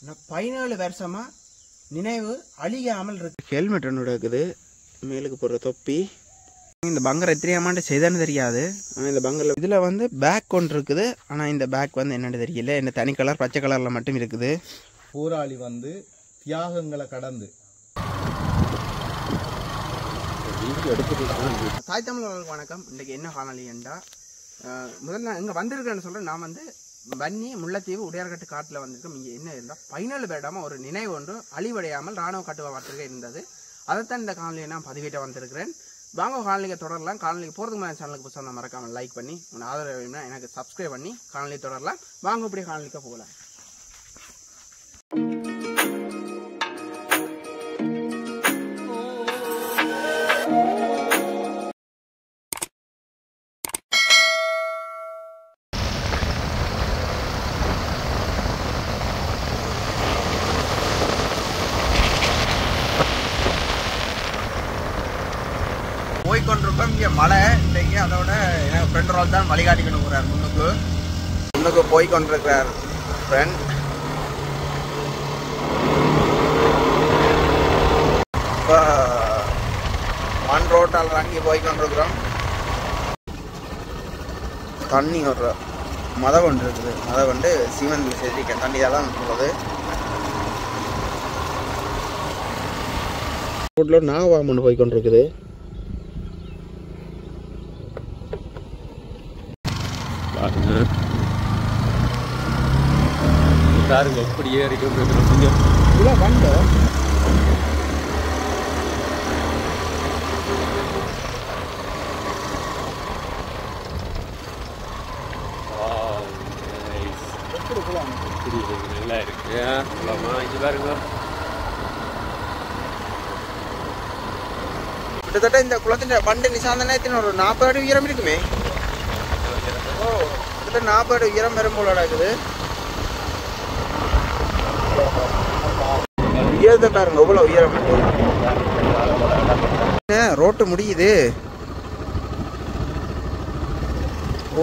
நான் பதினேழு வருஷமா நினைவு அழியாமல் இருக்கு. ஹெல்மெட் ஒன்று இருக்குது மேலுக்கு போடுற தொப்பி. இந்த பங்கர் எத்தனை அமௌண்ட் செய்தான்னு தெரியாது. ஆனால் இந்த பங்கரில் இதில் வந்து பேக் ஒன்று இருக்குது. ஆனால் இந்த பேக் வந்து என்னன்னு தெரியல. இந்த தனி கலர் பச்சை கலரில் மட்டும் இருக்குது. போராளி வந்து தியாகங்களை கடந்து. தாய் தமிழர்களுக்கு வணக்கம். இன்றைக்கி என்ன காணொலி என்றா அஹ், முதல்ல நான் இங்கே வந்திருக்கேன்னு சொல்கிறேன் நான் வந்து வன்னி முல்லைத்தீவு உடையார்கட்டு காட்டில் வந்திருக்கும் இங்கே என்ன இருந்தால் பதினேழு பேடாம ஒரு நினைவு ஒன்று அழிவடையாமல் ராணுவ கட்டுப்பாட்டிற்கு இருந்தது. அதைத்தான் இந்த காணொலியை நான் பதிவிட்ட வந்திருக்கிறேன். வாங்க காணொலிக்கு தொடரலாம். காணொலிக்கு போகிறதுக்கு மேலே சேனலுக்கு புதுசாக மறக்காமல் லைக் பண்ணி உன் ஆதரவு வேணும்னா எனக்கு சப்ஸ்கிரைப் பண்ணி காணொலி தொடரலாம். வாங்க இப்படி காணொலிக்க போகலாம். போய்கொண்டிருக்கோம் இங்கே மழை இன்றைக்கு அதோட எனக்கு ஃப்ரெண்ட் ரோல் தான் வழிகாட்டிக்கணும் போகிறார் முன்னுக்கு. முன்னுக்கு போய்கொண்டிருக்கிறார் ஃப்ரெண்ட் இப்போ மண் ரோட்டால் இறங்கி போய்கொண்டிருக்கிறோம் தண்ணி ஒரு மத ஒன்று இருக்குது. மத கொண்டு சிவன் செதிக்க தண்ணியாக தான் உள்ளது. ரோட்டில் நாகவாமன் போய் கொண்டிருக்குது பாருங்க எப்படி ஏறி கொண்டு இதெல்லாம் வண்ட நல்லா இருக்கு போலாமா இங்க பாருங்க கிட்டத்தட்ட இந்த குளத்தின் பண்டு நிசாந்தனே எத்தனை ஒரு நாற்பது அடி உயரம் இருக்குமே. கிட்டத்தட்ட நாற்பது அடி உயரம் வரும் நடக்குது. இருக்குது உயரத்தை பாருங்க எவ்வளோ உயரம். ரோட்டு முடியுது.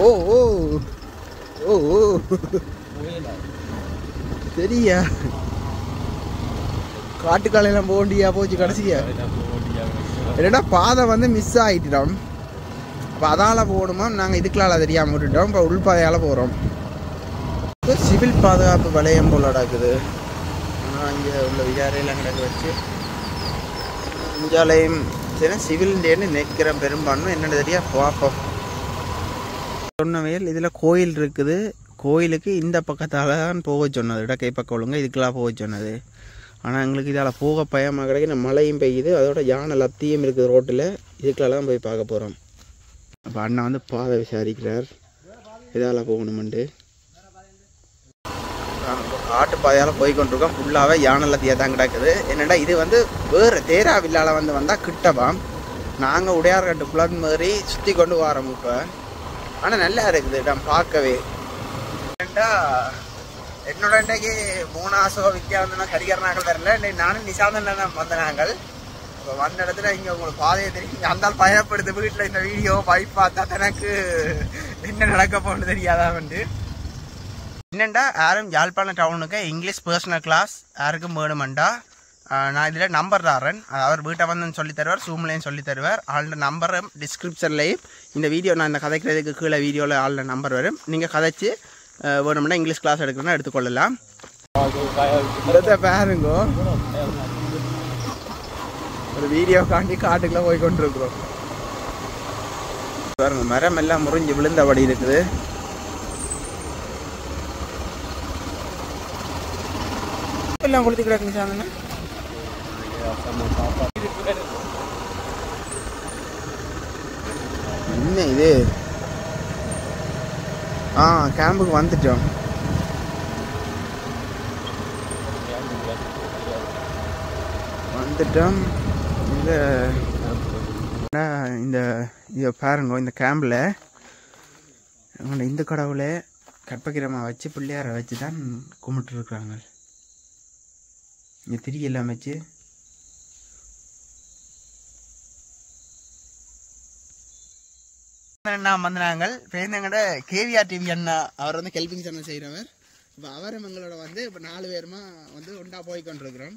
ஓ ஓ ஓ ஓ. சரியா காட்டுக்காலையெல்லாம் போண்டியா போச்சு கடைசியா? என்னடா பாதை வந்து மிஸ் ஆகிட்டுடான் இப்போ அதால் போகணுமா நாங்கள் இதுக்களால் தெரியாமல் விட்டுட்டோம். இப்போ உள்பாதையால் போகிறோம் சிவில் பாதுகாப்பு வளையம் போல் நடக்குது. ஆனால் இங்கே உள்ள விகாரையெல்லாம் கிடக்கு வச்சு இஞ்சாலையும் சரி இந்தியன்னு நிற்கிற பெரும்பான்மை என்னென்னு தெரியா? பார்ப்போம். சொன்னவையில் இதில் கோயில் இருக்குது. கோயிலுக்கு இந்த பக்கத்தால் தான் போக சொன்னது. இடக்கை பக்கம் ஒழுங்க இதுக்கெல்லாம் போக சொன்னது. ஆனால் எங்களுக்கு இதால் போக பயமாக கிடைக்கிற மழையும் பெய்யுது. அதோட யானை லத்தியும் இருக்குது ரோட்டில். இதுக்கெல்லாம் தான் போய் பார்க்க போகிறோம் அப்போ அண்ணா வந்து பாதை விசாரிக்கிறார் இதால் போகணுமெண்டு. காட்டு பாதையால் போய் கொண்டிருக்கோம். ஃபுல்லாகவே யானை லத்தியாக தான் கிடக்குது. என்னடா இது வந்து வேறு தேரா வில்லால வந்து வந்தால் கிட்டவாம். நாங்கள் உடையார்கட்டு குளம் மாதிரி சுற்றி கொண்டு வரோம் இப்போ. ஆனால் நல்லா இருக்குது. இடம் பார்க்கவே. என்னோட இன்றைக்கு மூணாசோ வித்யாவந்தனா கரிகரனாக்கள் தெரில இன்னைக்கு நானும் நிசாந்தன் தான் வந்த நாங்கள். இப்போ வந்த இடத்துல இங்கே உங்களுக்கு பாதையை தெரியும். அந்த பயப்படுது வீட்டில் இந்த வீடியோ பைப் பார்த்தா எனக்கு என்ன நடக்க போகணும்னு தெரியாதா வந்து. என்னண்டா? யாரும் யாழ்ப்பாணம் டவுனுக்கு இங்கிலீஷ் பர்சனல் கிளாஸ் யாருக்கும் வேணுமெண்டா? நான் இதில் நம்பர் தாரன். அவர் வீட்டை வந்து சொல்லி தருவார் ஜூம்லேயும் சொல்லி தருவார். ஆளோட நம்பரும் டிஸ்கிரிப்ஷன்லேயும் இந்த வீடியோ நான் இந்த கதைக்கிறதுக்கு கீழே வீடியோவில் ஆளோட நம்பர் வரும். நீங்கள் கதைச்சு வேணும்னா இங்கிலீஷ் கிளாஸ் எடுக்கணும்னா எடுத்துக்கொள்ளலாம். பாருங்க. ஒரு வீடியோ காண்டி காட்டுக்குள்ளே போய் கொண்டிருக்கிறோம். பாருங்க மரம் எல்லாம் முறிஞ்சு விழுந்தபடி இருக்குது. எல்லாம் கொடுத்து கிடக்குங்க சாந்தனா என்ன இது? ஆ கேம்புக்கு வந்துட்டோம். வந்துட்டோம். இந்த இந்த இதை பாருங்க இந்த கேம்பில் அவங்கள இந்த கடவுளை கற்பகிரமா வச்சு பிள்ளையாரை வச்சு தான் கும்பிட்டுருக்குறாங்க. இங்கே திரி எல்லாம் வச்சு. அண்ணா வந்து நாங்கள் பேருந்தங்கட கேவிஆர் டிவி அண்ணா அவர் வந்து ஹெல்பிங் சேனல் செய்கிறவர் இப்போ அவரும் எங்களோட வந்து இப்போ நாலு பேருமா வந்து ஒன்றா போய் கொண்டிருக்கிறோம்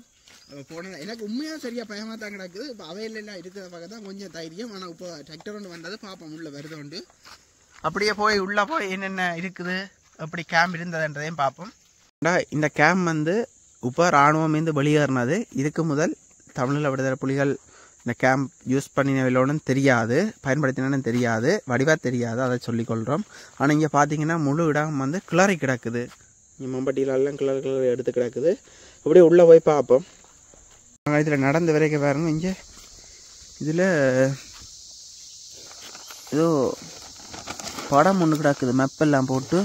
போனது எனக்கு உண்மையாக சரியாக பயமாக தான் கிடக்குது. இப்போ அவையிலெல்லாம் இருக்கிற பக்கம் தான் கொஞ்சம் தைரியம். ஆனால் இப்போ டிராக்டர் ஒன்று வந்தது பார்ப்போம். உள்ள வருது உண்டு. அப்படியே போய் உள்ளே போய் என்னென்ன இருக்குது? அப்படி கேம்ப் இருந்ததுன்றதையும் பார்ப்போம். இந்த கேம்ப் வந்து இப்போ இராணுவம் இருந்து வெளியேறினது. இதுக்கு முதல் தமிழில் விடுதலை புலிகள் இந்த கேம்ப் யூஸ் பண்ணினவில்லோன்னு தெரியாது. பயன்படுத்தினு தெரியாது. வடிவாக தெரியாது. அதை சொல்லிக்கொள்கிறோம் ஆனால் இங்கே பார்த்தீங்கன்னா முழு இடம் வந்து கிளறி கிடக்குது. மம்பட்டியிலெல்லாம் கிளறி கிளர் எடுத்து கிடக்குது. அப்படியே உள்ளே போய் பார்ப்போம். நாங்கள் இதில் நடந்த வரைக்கும் பாருங்கள் இங்கே. இதில் ஏதோ படம் ஒன்று கிடக்குது மெப்பெல்லாம் போட்டு.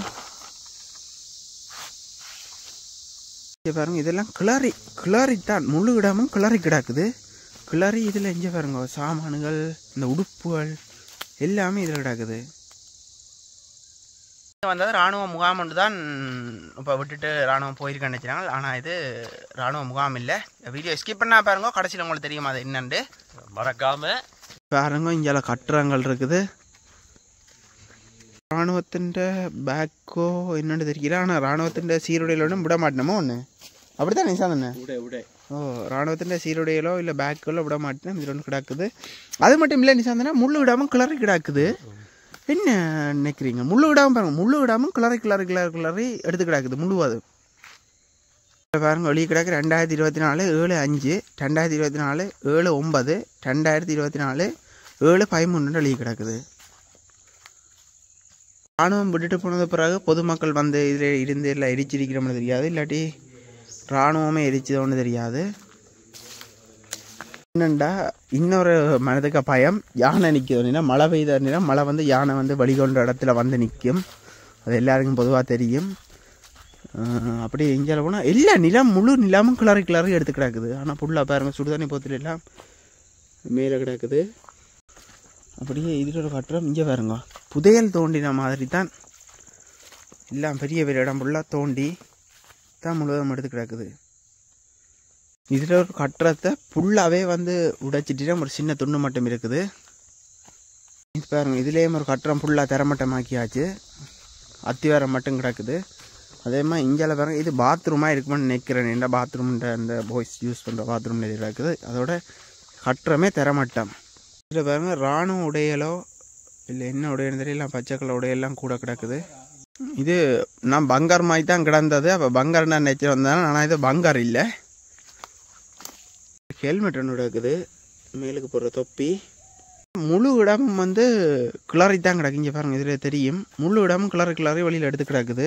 இங்கே பாருங்க இதெல்லாம் கிளறி கிளறி தான் முழு இடமும் கிளறி கிடக்குது. கிளறி இதில் இங்கே பாருங்க சாமான்கள் இந்த உடுப்புகள் எல்லாமே இதில் கிடக்குது. வந்தது ராணுவ முகாம் ஒன்று தான் இப்போ விட்டுட்டு ராணுவம் போயிருக்கேன்னு நினைச்சாங்க ஆனால் இது ராணுவ முகாம் இல்லை. வீடியோ ஸ்கிப் பண்ணா பாருங்க. கடைசியில் உங்களுக்கு தெரியுமா அது என்னண்டு மறக்காம. பாருங்க இங்கே கட்டுறங்கள் இருக்குது. ராணுவத்தின் பேக்கோ என்னன்னு தெரியல. ஆனால் ராணுவத்தின் சீருடையிலோடும் விட மாட்டேனமோ ஒன்று நிசா தானே உடை உடை ஓ ராணுவத்தின் சீருடையிலோ இல்லை பேக்குகளோ விட மாட்டேன்? இதில் ஒன்று கிடக்குது. அது மட்டும் இல்லை நிசாந்தனா முள்ளு விடாமல் கிளறி கிடக்குது. என்ன நினைக்கிறீங்க? முள்ளு விடாமல் பாருங்கள் முள்ளு விடாமல் கிளறி கிளறி கிளறி கிளறி எடுத்து கிடக்குது முழுவாது பாருங்க வெளியே கிடக்கு ரெண்டாயிரத்தி இருபத்தி நாலு ஏழு அஞ்சு ரெண்டாயிரத்தி இருபத்தி நாலு ஏழு ஒன்பது ரெண்டாயிரத்தி இருபத்தி நாலு ஏழு பதிமூணு வெளியே கிடக்குது. ராணுவம் விட்டுட்டு போனது பிறகு பொதுமக்கள் வந்து இதில் இருந்து எல்லாம் எரிச்சிருக்கிறோம்னு தெரியாது இல்லாட்டி இராணுவமே எரிச்சதோன்னு தெரியாது. என்னண்டா? இன்னொரு மனதுக்கு பயம் யானை நிற்குதுன்னா மழை பெய்தா மழை வந்து யானை வந்து வழிகொண்ட இடத்துல வந்து நிற்கும் அது எல்லாருக்கும் பொதுவாக தெரியும். அப்படி எங்கேயால போனால் எல்லா நிலம் முழு நிலமும் கிளறி கிளறி எடுத்து கிடக்குது. ஆனால் புல்லா பாருங்க சுடுதண்ணி போத்துல எல்லாம் மேலே கிடக்குது. அப்படியே இதில் ஒரு இங்கே பாருங்க. புதையல் தோண்டின மாதிரி தான் எல்லாம் பெரிய பெரிய இடம் ஃபுல்லாக தோண்டி தான் முழுவதும் எடுத்து கிடக்குது. இதில் ஒரு கட்டுறத்தை ஃபுல்லாகவே வந்து உடைச்சிட்டு ஒரு சின்ன துண்டு மட்டும் இருக்குது. இது பாருங்க இதுலேயும் ஒரு கட்டுறம் ஃபுல்லாக திறமட்டமாக்கியாச்சு அத்திவாரம் மட்டும் கிடக்குது. அதே மாதிரி இந்தியாவில் பாருங்க இது பாத்ரூமாக இருக்குமான்னு நினைக்கிறேன். என்ன பாத்ரூம்ன்ற அந்த பாய்ஸ் யூஸ் பண்ணுற பாத்ரூம் இது இருக்குது அதோட கட்டுறமே திறமட்டம் இதில் பாருங்க இராணுவ உடையலோ இல்லை என்ன உடையன்னு தெரியல பச்சை கலர் உடையெல்லாம் கூட கிடக்குது. இது நான் பங்கார் மாதிரி தான் கிடந்தது. அப்போ பங்கார் நான் நினச்சி வந்தேன் ஆனால் இது பங்கார் இல்லை. ஹெல்மெட் ஒன்று கிடக்குது மேலுக்கு போடுற தொப்பி. முழு இடமும் வந்து கிளறி தான் கிடக்கு இங்கே பாருங்க இதில் தெரியும். முழு இடமும் கிளறி கிளறி வழியில் எடுத்து கிடக்குது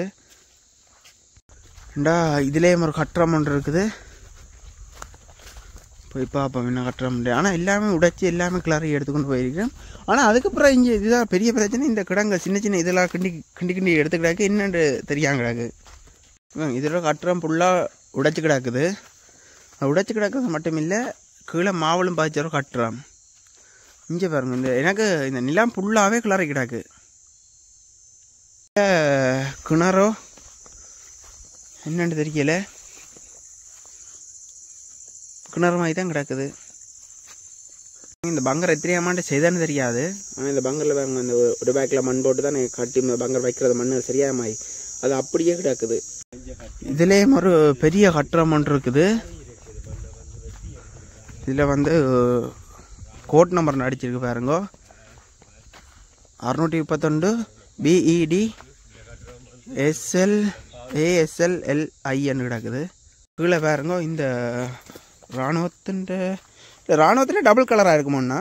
ரெண்டா இதுலேயும் ஒரு கட்டுறம் ஒன்று இருக்குது. போய் பார்ப்போம் என்ன கட்டுறம் ஆனால் எல்லாமே உடைச்சி எல்லாமே கிளறி எடுத்துக்கொண்டு போயிருக்கேன் ஆனால் அதுக்கப்புறம் இங்கே இதுதான் பெரிய பிரச்சனை. இந்த கிடங்க சின்ன சின்ன இதெல்லாம் கிண்டி கிண்டி கிண்டி எடுத்து கிடக்கு என்னென்று தெரியாம கிடக்கு இதோட கட்டுறம் ஃபுல்லாக உடைச்சி கிடக்குது உடைச்சி கிடக்கிறது மட்டும் இல்லை கீழே மாவளும் பாய்ச்சரும் கட்டுறான். இங்கே பாருங்க இந்த எனக்கு இந்த நிலம் ஃபுல்லாகவே கிளறி கிடக்கு. கிணறோ என்னன்னு தெரியல. கிணறு மாதிரி தான் கிடக்குது. இந்த பங்கர் எத்தனை அமௌண்ட் செய்தான்னு தெரியாது. ஆனால் இந்த பங்கரில் பாருங்க இந்த ஒரு பேக்கில் மண் போட்டு தான் கட்டி இந்த பங்கர் வைக்கிறது மண் சரியாமாய் அது அப்படியே கிடக்குது. இதுலேயும் ஒரு பெரிய கட்டுறம் ஒன்று இருக்குது. இதில் வந்து கோட் நம்பர் அடிச்சிருக்கு பாருங்க. அறுநூற்றி முப்பத்தொண்டு பிஇடி எஸ்எல் ஏஎஸ்எல்எல்ஐன்னு கிடக்குது. கீழே பாருங்க இந்த இராணுவத்தின் இராணுவத்தில் டபுள் கலராக இருக்குமோண்ணா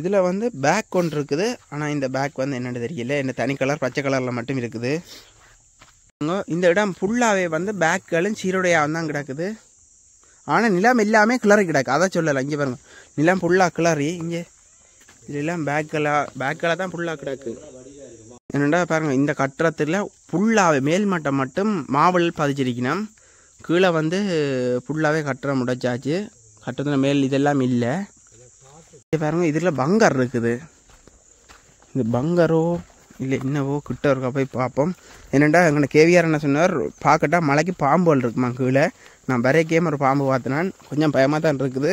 இதில் வந்து பேக் ஒன்று இருக்குது. ஆனால் இந்த பேக் வந்து என்னென்னு தெரியல. என்ன தனி கலர் பச்சை கலரில் மட்டும் இருக்குது. இந்த இடம் ஃபுல்லாகவே வந்து பேக்குகளும் சீருடையாக தான் கிடக்குது. ஆனால் நிலம் எல்லாமே கிளறி கிடக்கு. அதை சொல்லலை இங்கே பாருங்க. நிலம் ஃபுல்லாக கிளறி இங்கே. இதெல்லாம் பேக்கெல்லாம் பேக்கெல்லாம் தான் ஃபுல்லாக கிடக்கு. என்னடா பாருங்க இந்த கட்டுறத்தில் ஃபுல்லாகவே மேல் மட்டம் மட்டும் மாவல் பதிச்சிருக்கணும். கீழே வந்து ஃபுல்லாகவே கட்டடம் முடைச்சாச்சு கட்டத்தில் மேல் இதெல்லாம் இல்லை. இங்கே பாருங்க இதில் பங்கர் இருக்குது. இந்த பங்கரோ இல்லை என்னவோ கிட்ட இருக்கா போய் பார்ப்போம். என்னென்னா எங்களை கேவிஆர் என்ன சொன்னார் பார்க்கட்டா மலைக்கு பாம்புகள் இருக்குமா கீழே? நான் வரைக்கே ஒரு பாம்பு பார்த்தினான். கொஞ்சம் பயமாக தான் இருக்குது.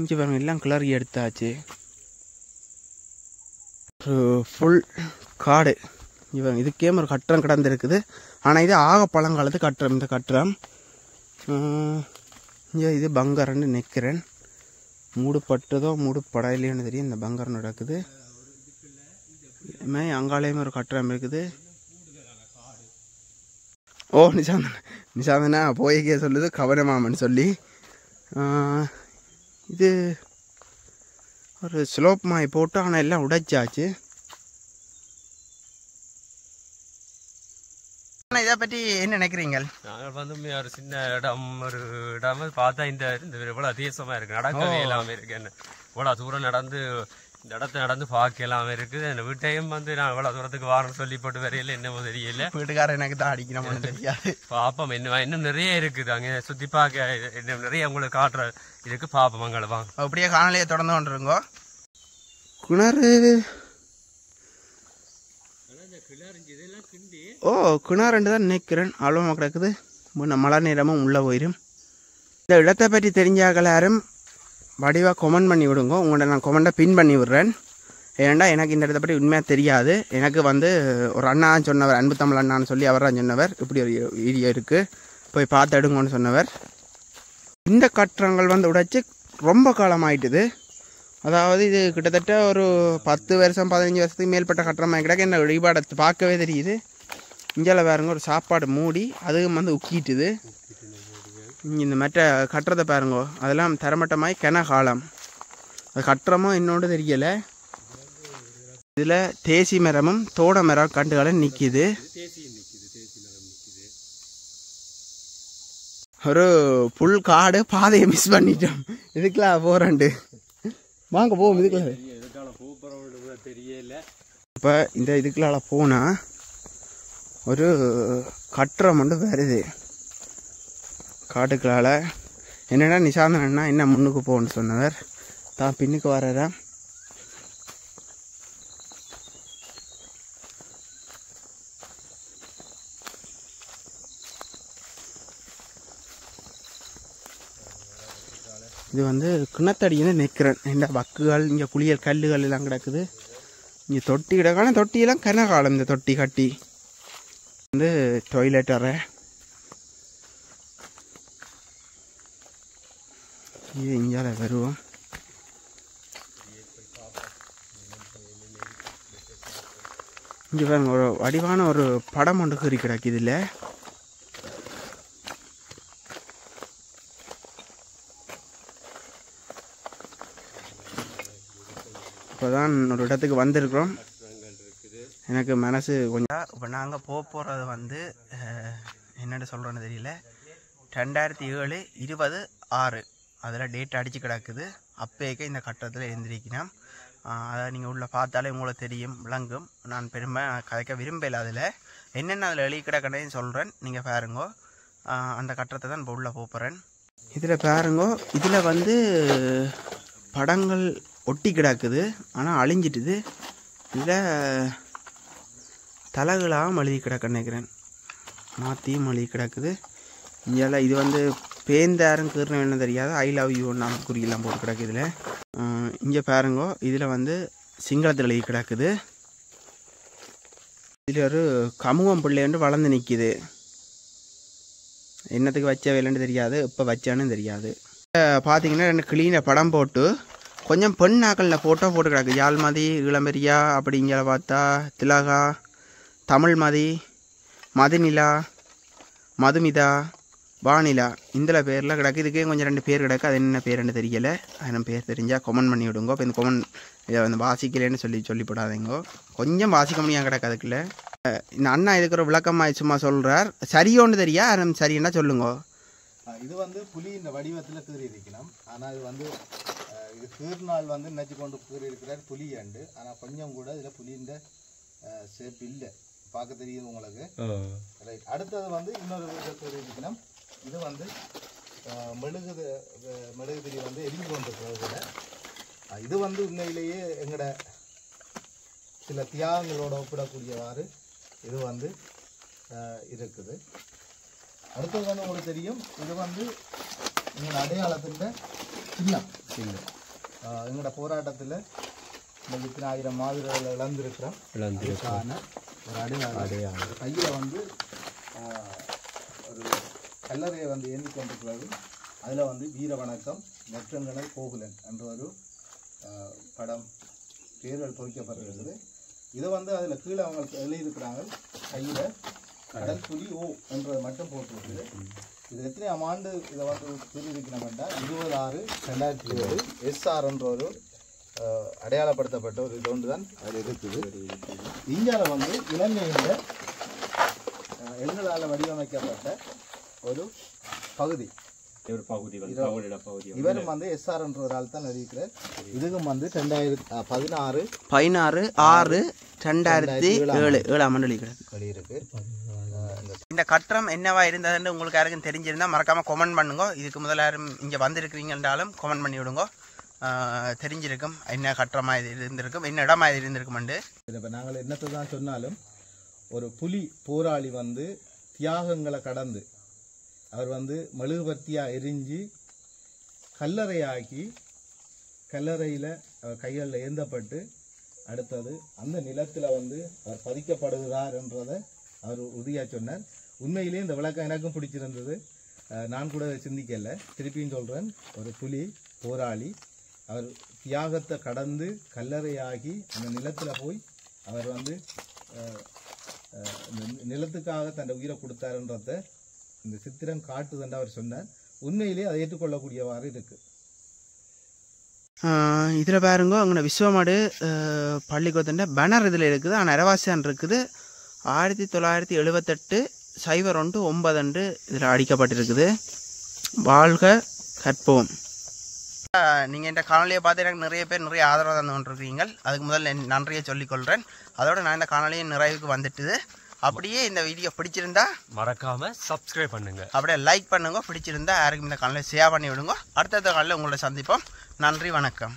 இங்கே பாருங்க எல்லாம் கிளறி எடுத்தாச்சு. ஃபுல் காடு. இவன் இதுக்கே ஒரு கட்டுறம் கிடந்திருக்குது. ஆனால் இது ஆக பழங்காலத்து கட்டுறம் இந்த கட்டுறம் இது பங்கரன்னு நிற்கிறேன் மூடுபட்டதோ மூடுபடலையோன்னு தெரியும். இந்த பங்கரம் நடக்குது. மே அங்காலேயும் ஒரு கட்டுறம் இருக்குது. ஓ நிசாந்தனா நிசாந்தனா போய்க்கே சொல்லுது. கவனமாமன் சொல்லி. இது ஒரு ஸ்லோப் மாய் போட்டு ஆனால் எல்லாம் உடைச்சாச்சு. இதை பற்றி என்ன நினைக்கிறீங்க நாங்கள் வந்து ஒரு சின்ன இடம் ஒரு இடம் பார்த்தா இந்த இந்த இவ்வளவு அதிகமா இருக்கு. நடக்கவே இல்லாம இருக்கு. என்ன இவ்வளவு தூரம் நடந்து இந்த இடத்த நடந்து பார்க்க இல்லாம இருக்குது இந்த வீட்டையும் வந்து நான் இவ்வளவு தூரத்துக்கு வாரணும் சொல்லி போட்டு வரையில என்னமோ தெரியல. வீட்டுக்காரர் எனக்கு தான் அடிக்கணும்னு தெரியாது. பாப்போம் என்ன இன்னும் நிறைய இருக்குது. அங்க சுத்தி பார்க்க இன்னும் நிறைய உங்களுக்கு காட்டுற இதுக்கு பாப்போம் அங்கே வாங்க அப்படியே காணொலியை தொடர்ந்து கொண்டிருங்கோ. கிணறு. ஓ கிணறு தான் நிற்கிறேன் ஆழமாக கிடக்குது. முன்ன மழை நேரமும் உள்ளே போயிடும் இந்த இடத்தை பற்றி தெரிஞ்சாக்கலாரும் வடிவாக கொமெண்ட் பண்ணி விடுங்க. உங்கள்ட்ட நான் கொமெண்ட்டை பின் பண்ணி விடுறேன். ஏன்டா எனக்கு இந்த இடத்தை பற்றி உண்மையாக தெரியாது. எனக்கு வந்து ஒரு அண்ணா சொன்னவர் அன்பு தமிழ் அண்ணான்னு சொல்லி அவர் தான் சொன்னவர். இப்படி ஒரு வீடியோ இருக்குது போய் பார்த்து எடுங்கன்னு சொன்னவர். இந்த கட்டங்கள் வந்து உடைச்சி ரொம்ப காலமாயிட்டுது அதாவது இது கிட்டத்தட்ட ஒரு பத்து வருஷம் பதினஞ்சு வருஷத்துக்கு மேற்பட்ட கட்டடமாக கிடக்கு. என்ன வழிபாடை பார்க்கவே தெரியுது. இந்தியாவில் பாருங்க ஒரு சாப்பாடு மூடி அதுவும் வந்து உக்கிட்டுது. இந்த மற்ற கட்டுறதை பாருங்க அதெல்லாம் தரமட்டமாய் கென காலம். அது கட்டுறமோ இன்னொன்று தெரியலை. இதில் தேசி மரமும் தோட மரம் கண்டுகளும் நிற்கிது ஒரு புல் காடு பாதையை மிஸ் பண்ணிட்டோம். இதுக்கெல்லாம் போகிறேன்ட்டு வாங்க போவோம் தெரியல. இப்போ இந்த இதுக்குள்ளால போனால் ஒரு கட்டுரை வந்து வருது காட்டுக்களால் என்னடா நிசாந்தன் அண்ணா என்ன முன்னுக்கு போகணும்னு சொன்னவர்? தான் பின்னுக்கு வர்றதா? இது வந்து கிணத்தடின்னு நிற்கிறேன் இந்த வக்குகள் இங்கே குளியல் கல்லுகள் எல்லாம் கிடக்குது. இங்கே தொட்டி கிடக்கான தொட்டியெல்லாம் கனகாலம் இந்த தொட்டி கட்டி. வந்து டொய்லெட் அறை. இது இங்கால வருவோம். இங்கே பாருங்க ஒரு வடிவான ஒரு படம் ஒன்று கீறி கிடக்கு இதில் இப்போதான் ஒரு இடத்துக்கு வந்திருக்கிறோம். எனக்கு மனசு கொஞ்சம் நாங்கள் போக போகிறது வந்து என்னென்னு சொல்கிறோன்னு தெரியல. ரெண்டாயிரத்தி ஏழு இருபது ஆறு. அதில் டேட் அடித்து கிடக்குது. அப்பேக்க இந்த கட்டத்தில் எழுந்திரிக்கணும். அதை நீங்கள் உள்ளே பார்த்தாலே உங்களுக்கு தெரியும். விளங்கும். நான் பெருமை கதைக்க விரும்பல அதில். என்னென்ன அதில் எழுதி கிடக்கணுன்னு சொல்கிறேன் நீங்கள் பாருங்கோ. அந்த கட்டத்தை தான் இப்போ உள்ளே போகிறேன் இதில் பாருங்கோ. இதில் வந்து படங்கள் ஒட்டி கிடக்குது. ஆனால் அழிஞ்சிட்டுது. இதில் தலைகளாகவும் மழுகி கிடக்க நினைக்கிறேன். மாற்றியும் மழுகி கிடக்குது. இங்கெல்லாம் இது வந்து பேந்தாரும் கீர்ணம் என்ன தெரியாது ஐ லவ் யூ நாம் குறியெல்லாம் போட்டு கிடக்கு இதில். இங்கே பாருங்கோ இதில் வந்து சிங்களத்தில் எழுதி கிடக்குது. இதில் ஒரு கமுகம் வந்து வளர்ந்து நிற்கிது. என்னத்துக்கு வச்ச வேலைன்னு தெரியாது இப்போ வச்சான்னு தெரியாது. பார்த்தீங்கன்னா ரெண்டு கிளீனை படம் போட்டு கொஞ்சம் பெண் ஆக்களில் ஃபோட்டோ போட்டு கிடக்கு. யாழ் மதி இளம்பெரியா அப்படிங்கிற பார்த்தா திலகா தமிழ் மதி மதுநிலா மதுமிதா வானிலா. இந்த பேரில் கிடக்கு. இதுக்கே கொஞ்சம் ரெண்டு பேர் கிடக்கு. அது என்ன பேருன்னு தெரியலை. அது பேர் தெரிஞ்சால் கொமெண்ட் பண்ணி விடுங்கோ. இப்போ இந்த கொமெண்ட் இதை வந்து வாசிக்கலைன்னு சொல்லி சொல்லிவிடாதீங்கோ கொஞ்சம் வாசிக்க முடியாது கிடக்கு அதுக்குள்ள. இந்த அண்ணா இதுக்கு ஒரு விளக்கமாக சும்மா சொல்கிறார் சரியோன்னு தெரியா? யாரும் சரின்னா சொல்லுங்கோ. இது வந்து புலி இந்த வடிவத்தில் கீறி இருக்கணும். ஆனால் இது வந்து இது கீறினால் வந்து நினச்சி கொண்டு கீறி இருக்கிறார் புலி அண்டு. ஆனால் கொஞ்சம் கூட இதில் புலின்ற ஷேப் இல்லை. பார்க்க தெரியுது உங்களுக்கு. ரைட் அடுத்தது வந்து இன்னொரு இருக்கணும். இது வந்து ஆ, மெழுகுது அஹ், மெழுகுதிரி வந்து எரிஞ்சு கொண்டிருக்கிறது இது வந்து உண்மையிலேயே எங்களோட சில தியாகங்களோட ஒப்பிடக்கூடியவாறு இது வந்து இருக்குது. அடுத்தது வந்து உங்களுக்கு தெரியும் இது வந்து எங்களோட அடையாளத்தின் சின்னம். சின்னம். எங்களோட போராட்டத்தில் இந்த இத்தனை ஆயிரம் மாதிரிகளை இழந்திருக்கிறோம். அதுக்கான ஒரு அடையாளம் கையில் வந்து ஒரு கல்லறையை வந்து ஏந்தி கொண்டிருக்கிறது. அதில் வந்து வீர வணக்கம் நெற்றங்கடல் கோகுலன் என்ற ஒரு படம் பேர்கள் பொறிக்கப்பட்டிருக்குது இதை வந்து அதில் கீழே அவங்க எழுதியிருக்கிறாங்க. கையில் கடல் புலி ஓ என்றதை மட்டும் போட்டிருக்குது. இது எத்தனையாம் ஆண்டு இதை வந்து தெரிவிக்கணும்னா இருபது ஆறு ரெண்டாயிரத்தி இருபது எஸ்ஆர் என்ற ஒரு அடையாளப்படுத்தப்பட்ட ஒரு இது ஒன்று தான் அதில் இருக்குது. இந்தியாவில் வந்து இலங்கையில் எண்களால் வடிவமைக்கப்பட்ட ஒரு பகுதி. ஒரு பகுதி இவரும் வந்து எஸ்ஆர் என்ற ஒரு ஆள் தான் அறிவிக்கிறார். இதுக்கும் வந்து ரெண்டாயிரத்தி பதினாறு பதினாறு ஆறு ரெண்டாயிரத்தி ஏழு ஏழாம் ஆண்டு இருக்கு. இந்த கட்டடம் என்னவா இருந்ததுன்னு உங்களுக்கு யாருக்கும் தெரிஞ்சிருந்தா மறக்காம கமெண்ட் பண்ணுங்க. இதுக்கு முதல்ல யாரும் இங்க வந்திருக்கிறீங்கன்றாலும் கமெண்ட் பண்ணி விடுங்க தெரிஞ்சிருக்கும். என்ன கட்டுற இது இருந்திருக்கும் என்ன இடமா இது இருந்திருக்குமெண்டு. இப்போ நாங்கள் என்னத்தை தான் சொன்னாலும் ஒரு புலி போராளி வந்து தியாகங்களை கடந்து அவர் வந்து மெழுகுபர்த்தியாக எரிஞ்சு கல்லறையாக்கி கல்லறையில் அவர் கைகளில் ஏந்தப்பட்டு அடுத்தது அந்த நிலத்தில் வந்து அவர் பதிக்கப்படுகிறார் என்றதை அவர் உறுதியாக சொன்னார். உண்மையிலேயே இந்த விளக்கம் எனக்கும் பிடிச்சிருந்தது. நான் கூட சிந்திக்கலை. திருப்பியும் சொல்கிறேன் ஒரு புலி போராளி அவர் தியாகத்தை கடந்து கல்லறையாகி அந்த நிலத்தில் போய் அவர் வந்து நிலத்துக்காக தன் உயிரை கொடுத்தாருன்றத இந்த சித்திரம் காட்டுதுன்னு அவர் சொன்னார். உண்மையிலேயே அதை ஏற்றுக்கொள்ளக்கூடியவாறு இருக்கு. இதில் பாருங்க அங்கே விஸ்வமாடு பள்ளிக்கூடத்தின் பேனர் இதில் இருக்குது. ஆனால் அரவாசியான் இருக்குது. ஆயிரத்தி தொள்ளாயிரத்தி எழுபத்தெட்டு சைபர் ஒன்று ஒன்பதன்று இதில் அடிக்கப்பட்டிருக்குது. வாழ்க கற்போம். நீங்கள் இந்த காணொலியை பார்த்து எனக்கு நிறைய பேர் நிறைய ஆதரவு தந்து கொண்டிருக்கீங்க அதுக்கு முதல்ல என் நன்றியை சொல்லிக்கொள்கிறேன் அதோட நான் இந்த காணொலியின் நிறைவுக்கு வந்துட்டுது. அப்படியே இந்த வீடியோ பிடிச்சிருந்தா மறக்காம சப்ஸ்கிரைப் பண்ணுங்க. அப்படியே லைக் பண்ணுங்க. பிடிச்சிருந்தா யாருக்கும் இந்த காணொலியை ஷேர் பண்ணி விடுங்க. அடுத்தடுத்த காலையில் உங்களோட சந்திப்போம். நன்றி வணக்கம்.